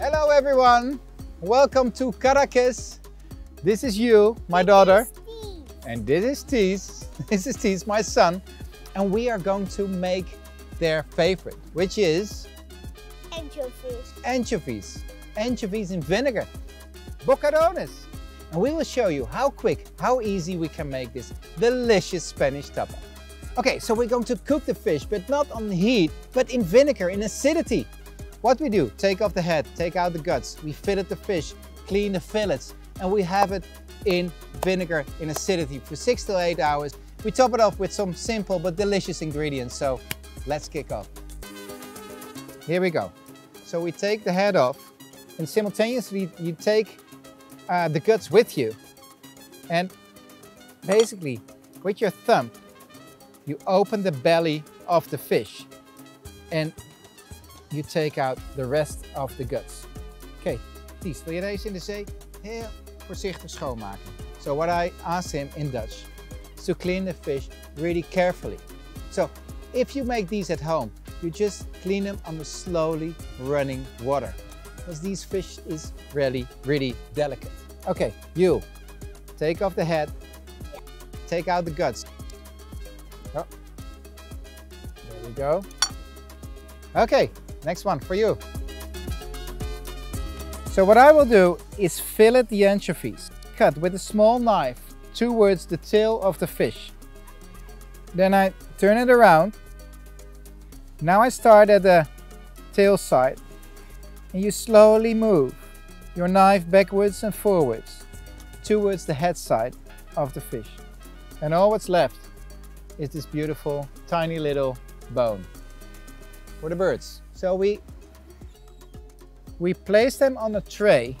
Hello everyone, welcome to Cadaqués. This is Juul, my daughter, and this is Ties. This is Ties, my son, and we are going to make their favorite, which is Anchovies. anchovies. Anchovies in vinegar, boquerones. And we will show you how quick, how easy we can make this delicious Spanish tapa. Okay, so we're going to cook the fish, but not on heat, but in vinegar, in acidity. What we do, take off the head, take out the guts, we fillet the fish, clean the fillets, and we have it in vinegar in acidity for six to eight hours. We top it off with some simple but delicious ingredients, so let's kick off. Here we go. So we take the head off and simultaneously you take uh, the guts with you and basically with your thumb you open the belly of the fish and you take out the rest of the guts. Okay, Ties, wil je deze in de zee heel voorzichtig schoonmaken? So what I asked him in Dutch is to clean the fish really carefully. So if you make these at home, you just clean them on under slowly running water because these fish is really, really delicate. Okay, you take off the head, take out the guts. Oh, there we go. Okay, next one for you. So what I will do is fillet the anchovies. Cut with a small knife towards the tail of the fish. Then I turn it around. Now I start at the tail side and you slowly move your knife backwards and forwards towards the head side of the fish. And all what's left is this beautiful tiny little bone for the birds. So we, we place them on a tray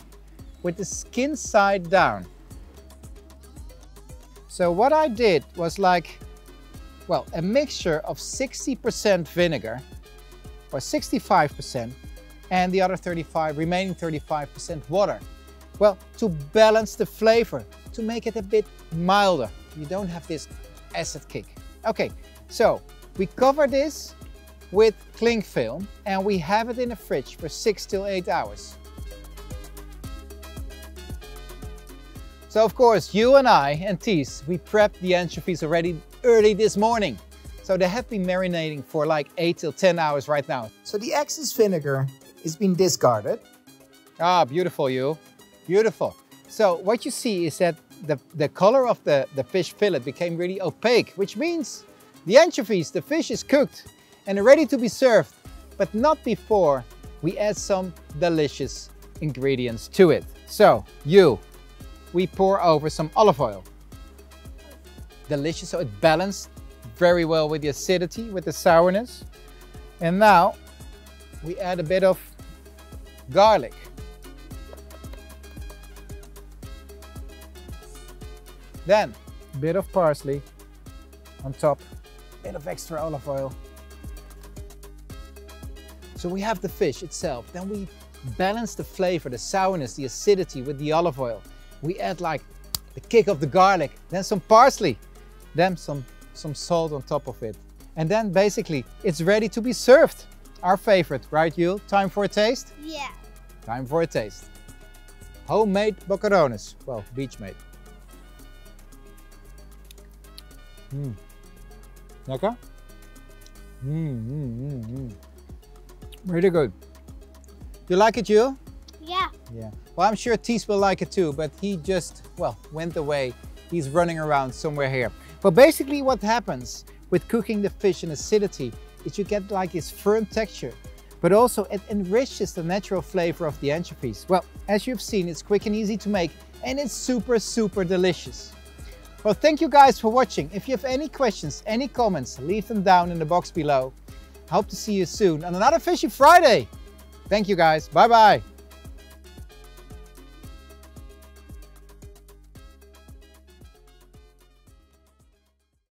with the skin side down. So what I did was like, well, a mixture of 60% vinegar or 65% and the other 35, remaining 35% water. Well, to balance the flavor, to make it a bit milder. You don't have this acid kick. Okay, so we cover this with cling film and we have it in the fridge for six till eight hours. So of course, Juul and I and Ties, we prepped the anchovies already early this morning. So they have been marinating for like eight till 10 hours right now. So the excess vinegar is being discarded. Ah, beautiful you, beautiful. So what you see is that the, the color of the, the fish fillet became really opaque, which means the anchovies, the fish is cooked and ready to be served, but not before we add some delicious ingredients to it. So you, we pour over some olive oil. Delicious, so it balanced very well with the acidity, with the sourness. And now we add a bit of garlic. Then a bit of parsley on top, a bit of extra olive oil. So we have the fish itself. Then we balance the flavor, the sourness, the acidity with the olive oil. We add like the kick of the garlic, then some parsley, then some, some salt on top of it. And then basically it's ready to be served. Our favorite, right Juul? Time for a taste? Yeah. Time for a taste. Homemade boquerones. Well, beach made. Mmm. Lekker? Mmm, mmm, mmm, mmm. Really good. You like it, Juul? Yeah. Yeah. Well, I'm sure Ties will like it too, but he just, well, went away. He's running around somewhere here. But basically what happens with cooking the fish in acidity is you get like this firm texture, but also it enriches the natural flavor of the anchovies. Well, as you've seen, it's quick and easy to make and it's super, super delicious. Well, thank you guys for watching. If you have any questions, any comments, leave them down in the box below. Hope to see you soon on another Fishy Friday. Thank you guys. Bye-bye.